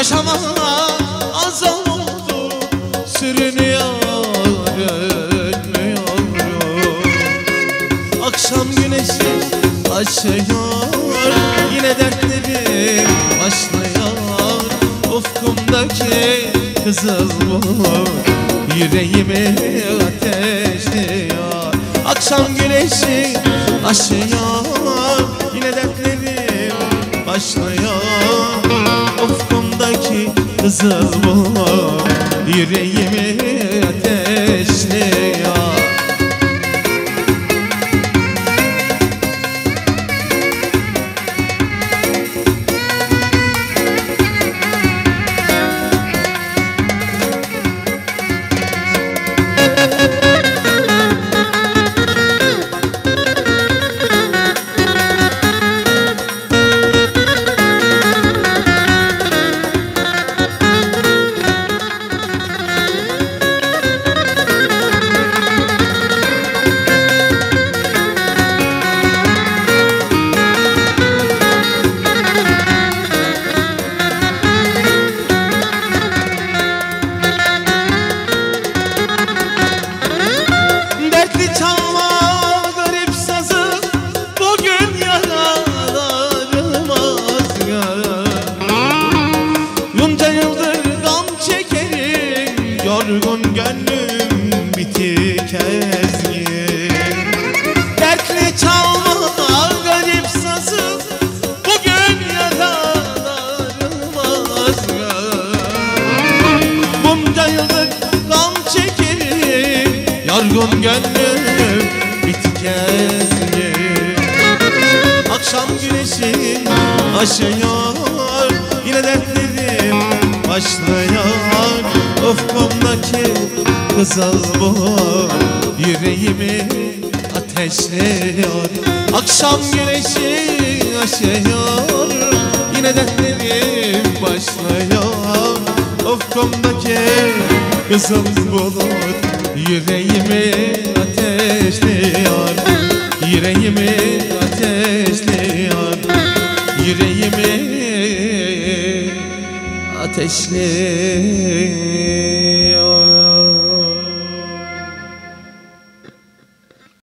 Yaşamak azam oldu Sürünüyor ölmüyorum Akşam güneşi açıyor Yine dertlerim başlıyor Ufkumdaki kızıl bulut Yüreğimi ateşliyor. Akşam güneşi aşıyor Yine dertlerim başlıyor Kızıl bulut Yüreğimi Bunca yıldır gam çekerim Yorgun gönlüm bitik ezgin Dertli çalma garip sazı Bugün yaralarım azgın Bunca yıldır gam çekerim Yorgun gönlüm bitik ezgin Akşam güneşi aşıyor Yine dertlerim başlıyor Ufkumdaki kızıl bu Yüreğimi ateşliyor. Akşam güneşi aşıyor Yine dertlerim başlıyor. Ufkumdaki kızıl bulut Yüreğimi ateşliyor. Yüreğimi ateşliyor ateşliyor